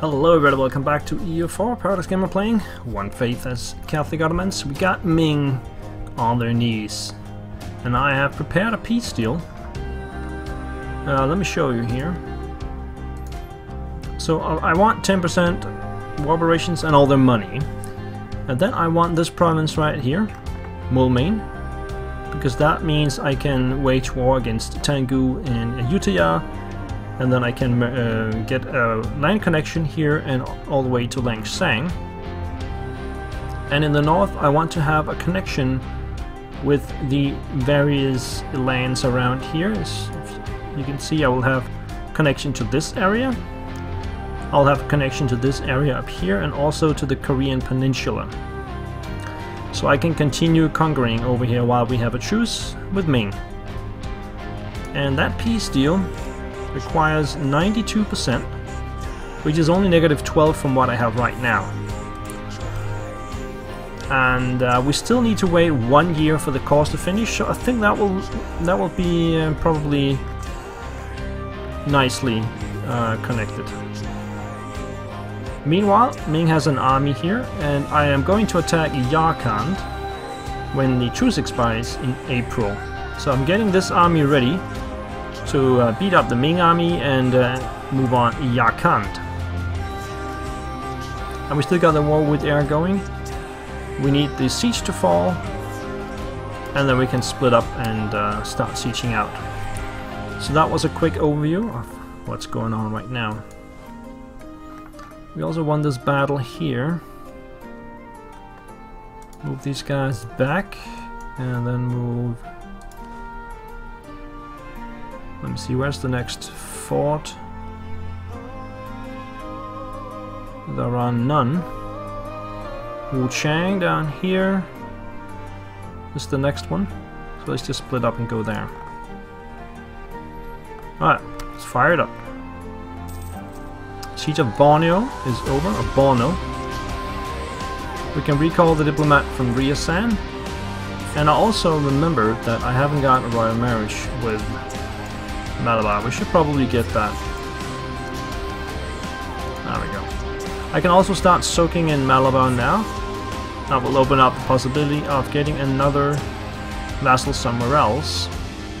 Hello everybody, welcome back to EU4 Paradogs Gamer playing One Faith as Catholic Ottomans. We got Ming on their knees. And I have prepared a peace deal. Uh, let me show you here. So uh, I want 10% war reparations and all their money. And then I want this province right here, Moulmein, Because that means I can wage war against Taungu and Ayutthaya and then I can uh, get a line connection here and all the way to Langshan. And in the north I want to have a connection with the various lands around here. As you can see I will have connection to this area. I'll have a connection to this area up here and also to the Korean Peninsula. So I can continue conquering over here while we have a truce with Ming. And that peace deal requires 92%, which is only negative 12 from what I have right now. And uh, we still need to wait one year for the course to finish, so I think that will that will be uh, probably nicely uh, connected. Meanwhile, Ming has an army here, and I am going to attack Yarkand when the truce expires in April. So I'm getting this army ready to uh, beat up the Ming army and uh, move on Yarkand. And we still got the war with air going. We need the siege to fall and then we can split up and uh, start sieging out. So that was a quick overview of what's going on right now. We also won this battle here. Move these guys back and then move let me see, where's the next fort? There are none. Wuchang down here. This is the next one. So let's just split up and go there. Alright, let's fire it up. Siege of Borneo is over, or Borno. We can recall the diplomat from Ryazan. And I also remember that I haven't got a royal marriage with Malabar. We should probably get that. There we go. I can also start soaking in Malabar now. That will open up the possibility of getting another vassal somewhere else.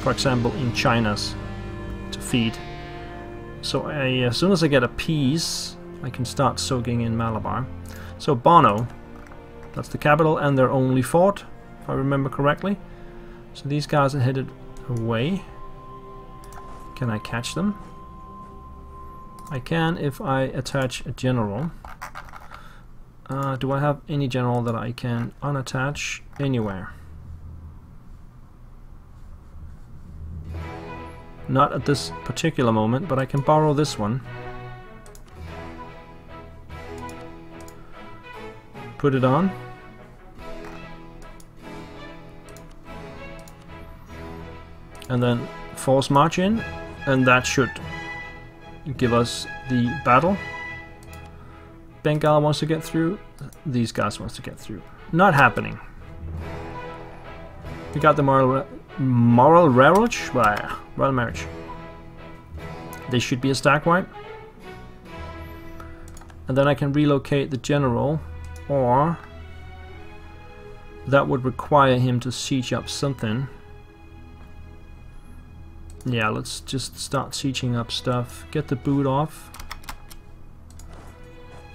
For example, in China's to feed. So I, as soon as I get a peace, I can start soaking in Malabar. So Bono, that's the capital and their only fort, if I remember correctly. So these guys are headed away. Can I catch them? I can if I attach a general. Uh, do I have any general that I can unattach anywhere? Not at this particular moment, but I can borrow this one. Put it on. And then force march in and that should give us the battle. Bengal wants to get through. These guys wants to get through. Not happening. We got the moral moral marriage. Royal marriage. This should be a stack wipe. And then I can relocate the general, or that would require him to siege up something. Yeah, let's just start sieging up stuff. Get the boot off.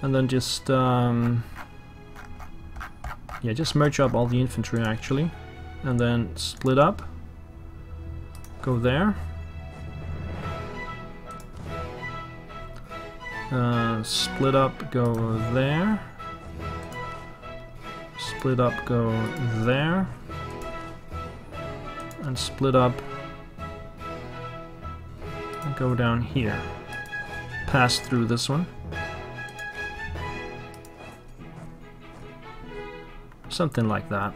And then just, um, yeah, just merge up all the infantry actually. And then split up. Go there. Uh, split up, go there. Split up, go there. And split up, go down here. Pass through this one. Something like that.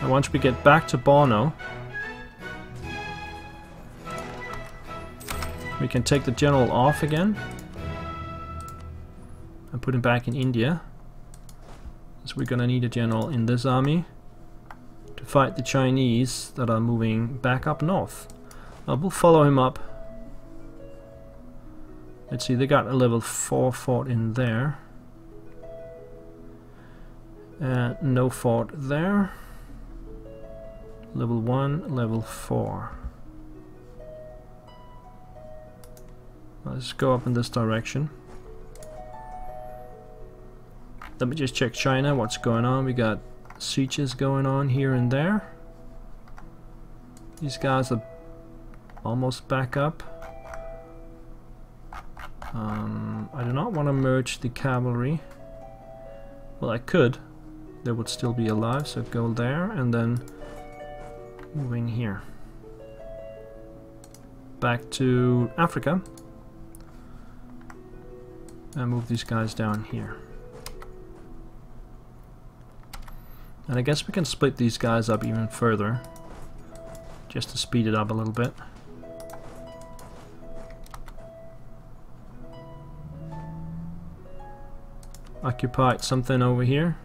And once we get back to Borno, we can take the general off again and put him back in India. So we're gonna need a general in this army to fight the Chinese that are moving back up north. Uh, we'll follow him up. Let's see, they got a level 4 fort in there. Uh, no fort there. Level 1, level 4. Let's go up in this direction. Let me just check China, what's going on. We got sieges going on here and there. These guys are almost back up. Um, I do not want to merge the cavalry. Well, I could. They would still be alive, so go there and then moving here. Back to Africa. And move these guys down here. And I guess we can split these guys up even further. Just to speed it up a little bit. Occupied something over here.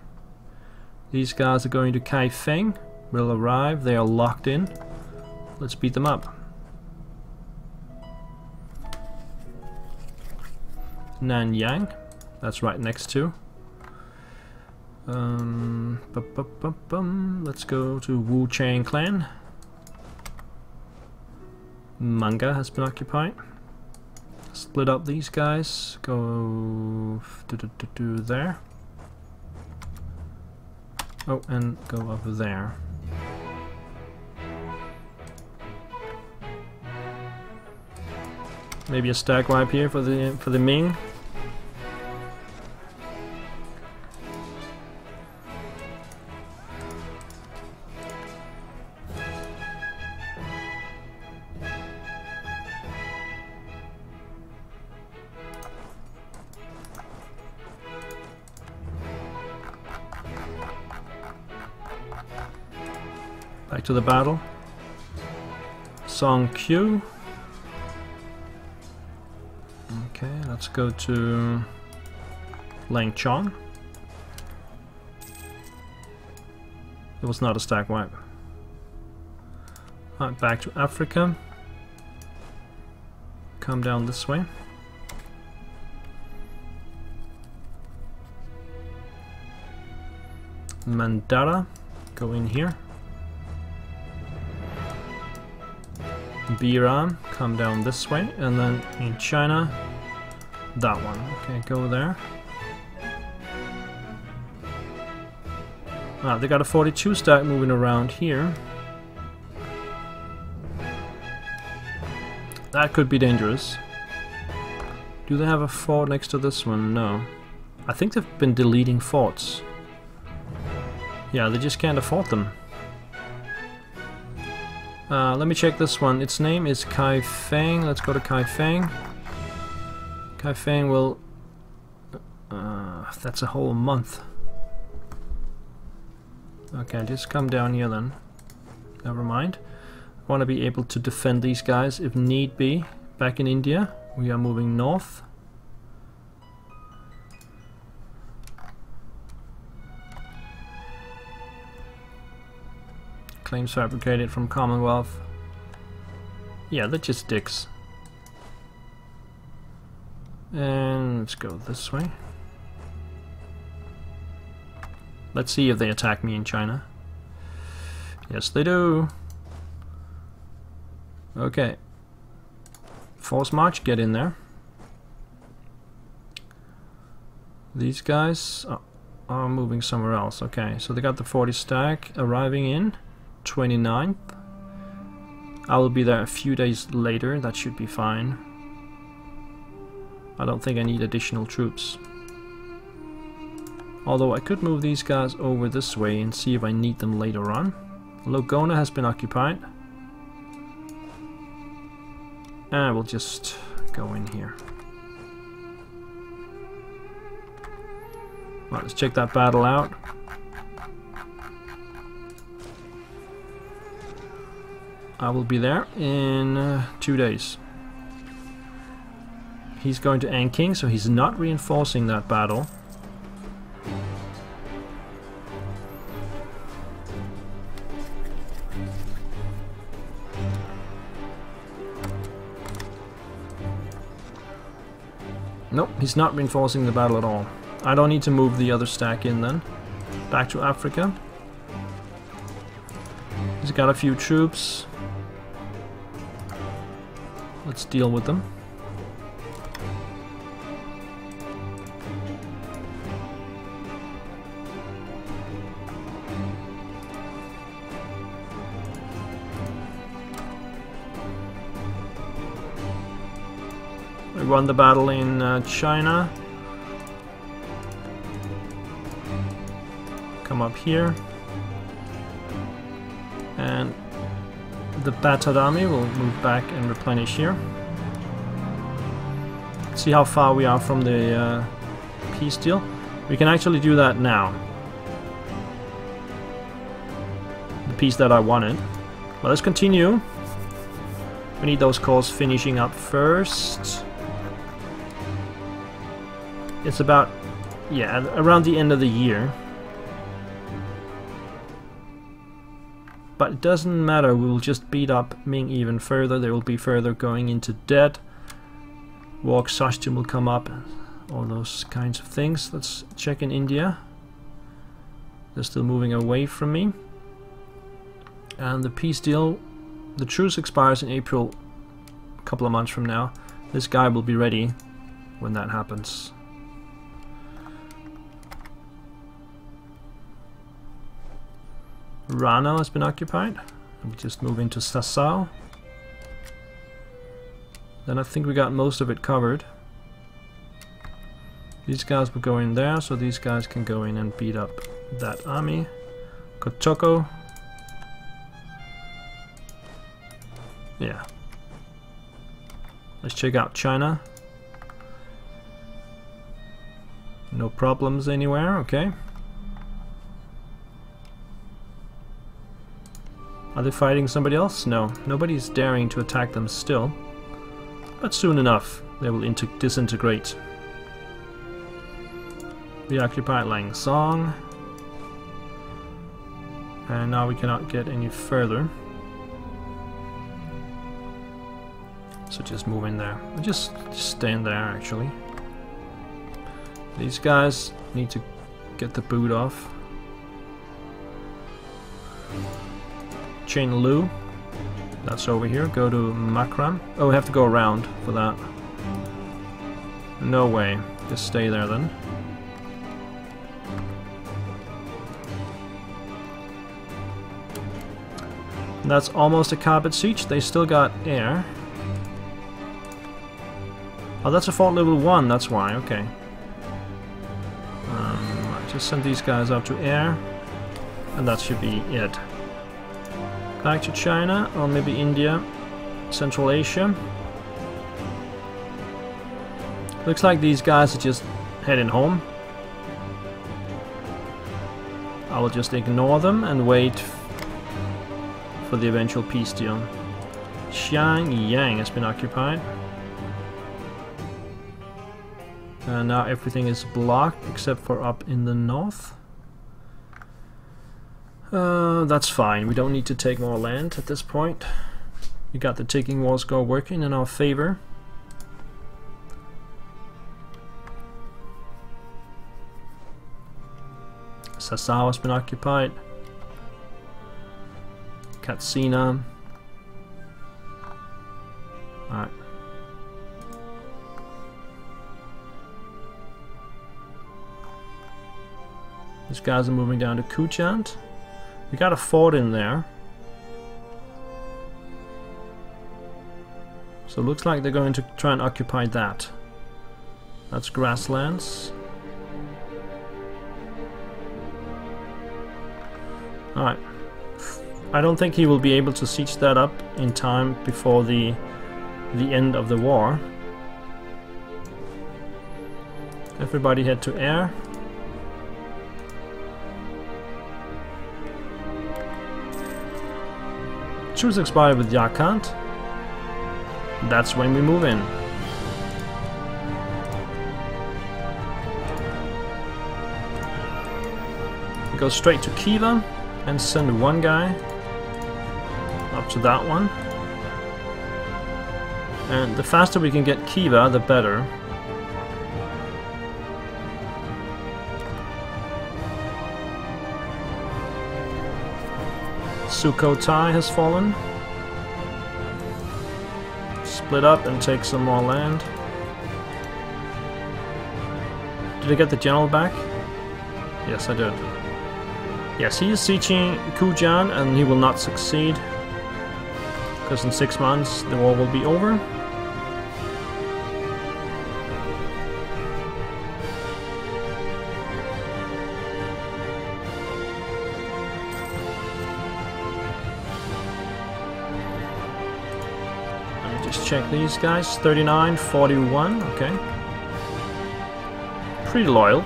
These guys are going to Kaifeng. Will arrive. They are locked in. Let's beat them up. Nanyang. That's right next to. Um, bu -bu -bu Let's go to Wu Chang clan. Manga has been occupied. Split up these guys. Go do, do, do, do there. Oh, and go over there. Maybe a stack wipe here for the for the Ming. Back to the battle. Song Q. Okay, let's go to Lang Chong. It was not a stack wipe. Right, back to Africa. Come down this way. Mandara, go in here. Biram, come down this way, and then in China, that one. Okay, go there. Ah, they got a 42 stack moving around here. That could be dangerous. Do they have a fort next to this one? No. I think they've been deleting forts. Yeah, they just can't afford them. Uh, let me check this one. Its name is Kai Feng. Let's go to Kai Feng. Kai Feng will... Uh, that's a whole month. Okay, just come down here then. Never mind. I want to be able to defend these guys if need be. Back in India, we are moving north. Claims fabricated from Commonwealth. Yeah, they're just dicks. And let's go this way. Let's see if they attack me in China. Yes, they do. Okay. Force march, get in there. These guys are, are moving somewhere else. Okay, so they got the 40 stack arriving in. 29th. I will be there a few days later, that should be fine. I don't think I need additional troops. Although I could move these guys over this way and see if I need them later on. Logona has been occupied. And we'll just go in here. Right, let's check that battle out. I will be there in uh, two days. He's going to Anking, so he's not reinforcing that battle. Nope, he's not reinforcing the battle at all. I don't need to move the other stack in then. Back to Africa. He's got a few troops. Let's deal with them. We won the battle in uh, China. Come up here. The battered army will move back and replenish here. See how far we are from the uh, peace deal. We can actually do that now. The peace that I wanted. But let's continue. We need those calls finishing up first. It's about, yeah, around the end of the year. But it doesn't matter, we will just beat up Ming even further, they will be further going into debt. War exhaustion will come up, all those kinds of things. Let's check in India. They're still moving away from me. And the peace deal, the truce expires in April, a couple of months from now. This guy will be ready when that happens. Rana has been occupied. We just move into Sasau. Then I think we got most of it covered. These guys will go in there, so these guys can go in and beat up that army. Kotoko. Yeah. Let's check out China. No problems anywhere, okay. Are they fighting somebody else? No, nobody's daring to attack them still. But soon enough, they will disintegrate. We occupy Lang Song. And now we cannot get any further. So just move in there. Just, just stand there actually. These guys need to get the boot off. Chain Lu. That's over here. Go to Makram. Oh, we have to go around for that. No way. Just stay there then. That's almost a carpet siege. They still got air. Oh, that's a fault level 1, that's why, okay. Um, just send these guys up to air. And that should be it. Back to China, or maybe India, Central Asia. Looks like these guys are just heading home. I will just ignore them and wait for the eventual peace deal. Xiangyang has been occupied. And now everything is blocked except for up in the north. Uh, that's fine. We don't need to take more land at this point. We got the taking war score working in our favor. Sasau has been occupied. Katsina. Alright. These guys are moving down to Kuchant. We got a fort in there. So it looks like they're going to try and occupy that. That's grasslands. Alright. I don't think he will be able to siege that up in time before the the end of the war. Everybody head to air. Choose expire with Yarkand. That's when we move in. We go straight to Khiva and send one guy up to that one. And the faster we can get Khiva, the better. Sukhothai has fallen. Split up and take some more land. Did I get the general back? Yes, I did. Yes, he is sieging Kujan and he will not succeed. Because in six months the war will be over. Check these guys. 39, 41, okay. Pretty loyal.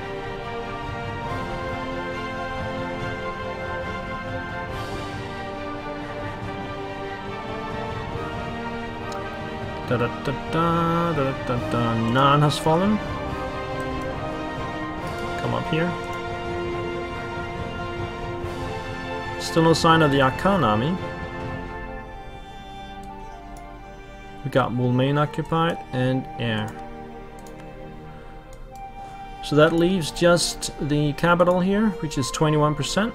Da da da da da da da. None has fallen. Come up here. Still no sign of the Akan army. Got Moulmein occupied and air. So that leaves just the capital here, which is 21%.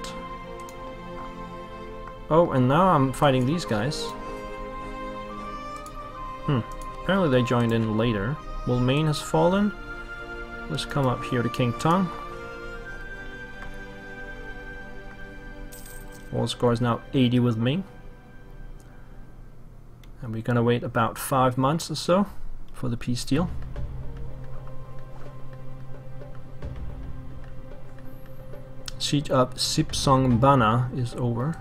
Oh, and now I'm fighting these guys. Hmm. Apparently they joined in later. Moulmein has fallen. Let's come up here to King Tong. War score is now 80 with me. And we're gonna wait about five months or so for the peace deal. Siege up Sipsong Bana is over.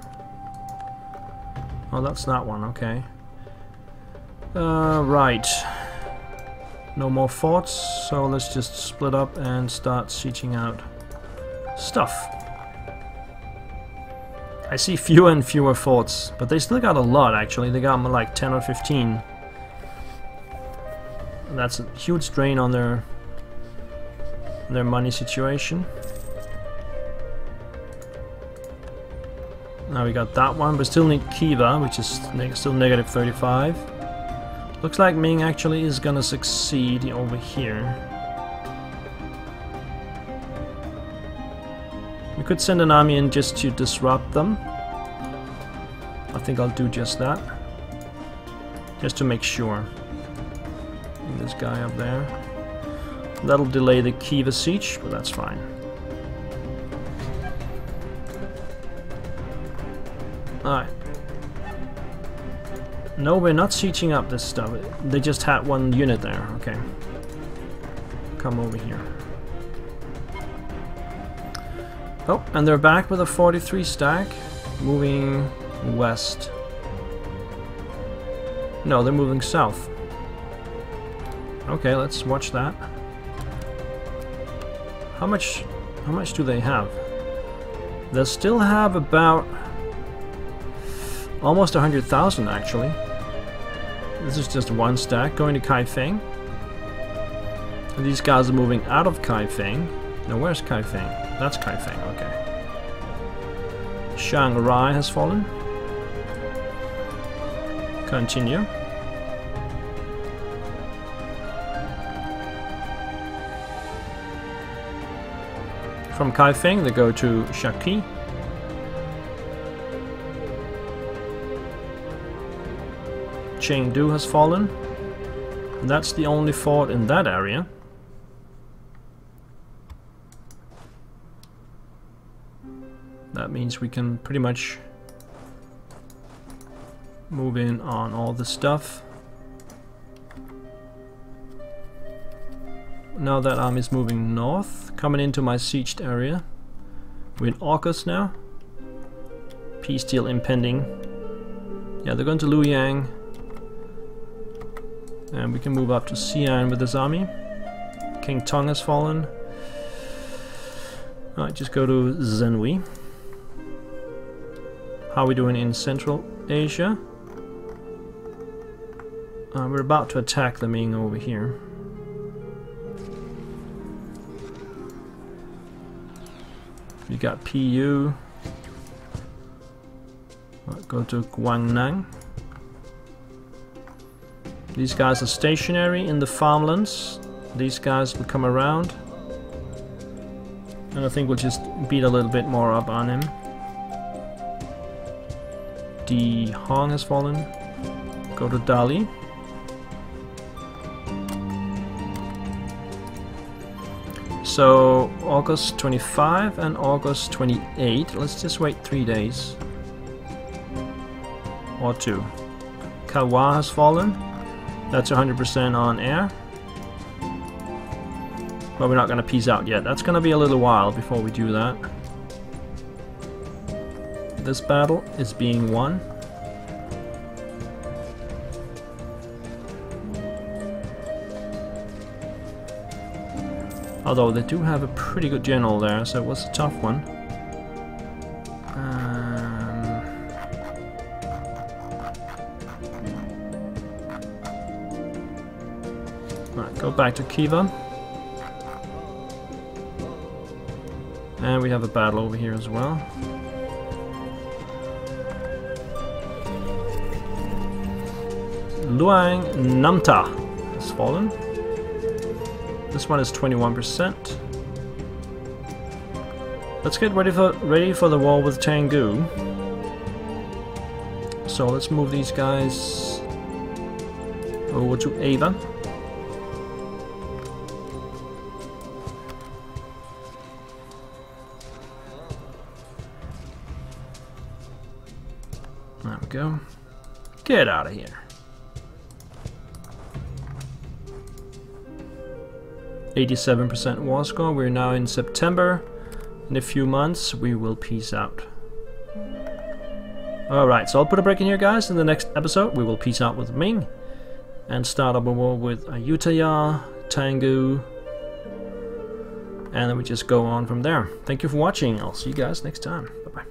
Oh, that's that one, okay. Uh, right. No more forts, so let's just split up and start sieging out stuff. I see fewer and fewer forts, but they still got a lot actually. They got like 10 or 15. And that's a huge drain on their their money situation. Now we got that one, but still need Khiva, which is still negative 35. Looks like Ming actually is gonna succeed over here. Could send an army in just to disrupt them. I think I'll do just that. Just to make sure. This guy up there. That'll delay the Khiva siege, but that's fine. Alright. No, we're not sieging up this stuff. They just had one unit there. Okay. Come over here. Oh, and they're back with a 43 stack, moving west. No, they're moving south. Okay, let's watch that. How much how much do they have? They still have about almost 100,000 actually. This is just one stack going to Kaifeng. These guys are moving out of Kaifeng. Now where's Kaifeng? That's Kaifeng, okay. Chiang Rai has fallen. Continue. From Kaifeng they go to Shaki. Chengdu has fallen. That's the only fort in that area. That means we can pretty much move in on all the stuff. Now that army is moving north, coming into my sieged area. We're in August now. Peace deal impending. Yeah, they're going to Luoyang. And we can move up to Xi'an with this army. King Tong has fallen. Alright, just go to Zenhui. How are we doing in Central Asia? Uh, we're about to attack the Ming over here. We got PU. go to Guangnang. These guys are stationary in the farmlands. These guys will come around. And I think we'll just beat a little bit more up on him. De Hong has fallen. Go to Dali. So August 25 and August 28. Let's just wait three days. Or two. Kawa has fallen. That's 100% on air. But we're not going to peace out yet. That's going to be a little while before we do that. This battle is being won. Although they do have a pretty good general there, so it was a tough one. Um, right, go back to Khiva. And we have a battle over here as well. Luang Namta has fallen. This one is 21%. Let's get ready for ready for the war with Taungu. So let's move these guys over to Ava. There we go. Get out of here. 87% war score. We're now in September. In a few months, we will peace out. Alright, so I'll put a break in here, guys. In the next episode, we will peace out with Ming and start up a war with Ayutthaya, Taungu, and then we just go on from there. Thank you for watching. I'll see you guys next time. Bye-bye.